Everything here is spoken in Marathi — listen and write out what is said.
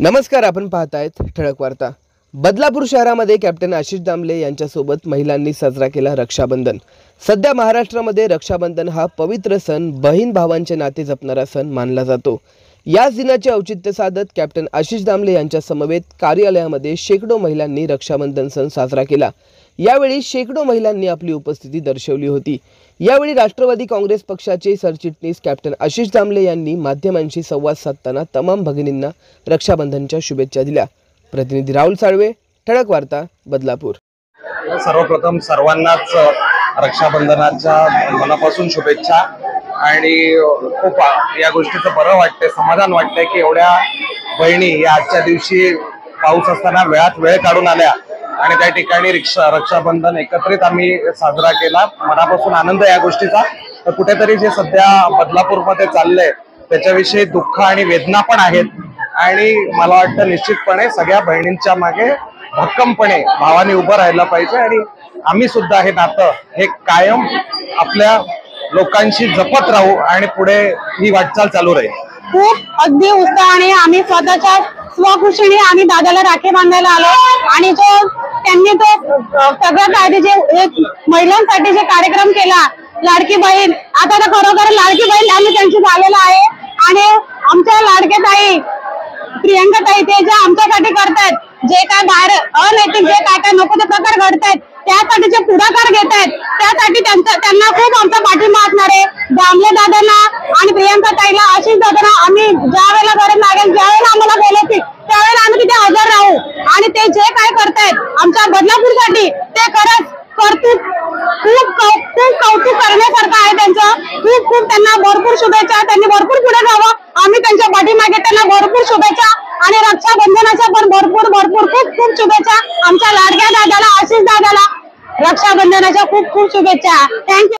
नमस्कार आपण पाहतायत ठळक वार्ता. बदलापूर शहरामध्ये कॅप्टन आशिष दामले यांच्यासोबत महिलांनी साजरा केला रक्षाबंधन. सध्या महाराष्ट्रामध्ये रक्षाबंधन हा पवित्र सण बहीण भावांचे नाते जपणारा सण मानला जातो. याच दिनाचे औचित्य साधत कॅप्टन आशिष दामले यांच्या समवेत कार्यालयामध्ये शेकडो महिलांनी रक्षाबंधन सण साजरा केला. यावेळी शेकडो महिलांनी आपली उपस्थिती दर्शवली होती. यावेळी राष्ट्रवादी काँग्रेस पक्षाचे सरचिटणीस कॅप्टन आशिष दामले यांनी माध्यमांशी संवाद साधताना तमाम भगिनींना रक्षाबंधनच्या शुभेच्छा दिल्या. प्रतिनिधी राहुल साळवे ठळक वार्ता बदलापूर. सर्वप्रथम सर्वांनाच रक्षाबंधनाच्या मनापासून शुभेच्छा. आणि खूप या गोष्टीचं बरं वाटतंय समाधान वाटतंय की एवढ्या बहिणी या आजच्या दिवशी पाऊस असताना वेळात वेळ काढून आल्या. आणि त्या ठिकाणी रिक्षा रक्षाबंधन एकत्रित आम्ही साजरा केला. मनापासून आनंद या गोष्टीचा. तर कुठेतरी जे सध्या बदलापूरमध्ये चाललंय त्याच्याविषयी दुःख आणि वेदना पण आहेत. आणि मला वाटतं निश्चितपणे सगळ्या बहिणींच्या मागे भक्कमपणे भावाने उभं राहायला पाहिजे. आणि आम्ही सुद्धा हे नातं हे कायम आपल्या लोकांशी जपत राहू आणि पुढे ही वाटचाल चालू राहील. खूप अगदी उत्साहाने आम्ही स्वतःच्या स्वखुशीने आम्ही दादाला राखी बांधायला आलो. आणि जो त्यांनी तो सगळ्यात आधी जे एक महिलांसाठी जे कार्यक्रम केला लाडकी बहीण आता तर खरोखर लाडकी बहीण आम्ही त्यांची झालेला आहे. आणि आमच्या लाडके ताई प्रियंका ताई ते जे आमच्यासाठी करतायत जे काय बाहेर अनैतिक जे काय काय नको ते प्रकार घडतायत त्यासाठी जे पुढाकार घेत आहेत. त्यासाठी त्यांना खूप आमचा पाठिंबा असणार आहे. दामले दादांना आणि प्रियंका ताईला आशिष दादांना आम्ही ज्या वेळेला गरज लागेल ज्या वेळेला आम्हाला बोलवतील त्यावेळेला आम्ही तिथे हजर राहू. आणि ते जे काय करतायत आमच्या बदलापूरसाठी ते खरंच कर्तृत्व खूप कौ- खूप कौतुक करण्यासारखं आहे त्यांचं. खूप खूप त्यांना भरपूर शुभेच्छा. त्यांनी भरपूर पुढे जावं. आम्ही त्यांच्या पाठीमागे त्यांना भरपूर शुभेच्छा आणि रक्षाबंधनाच्या पण भरपूर भरपूर खूप खूप शुभेच्छा. आमच्या लाडक्या दादाला अशी रक्षाबंधनाच्या खूप खूप शुभेच्छा. थँक्यू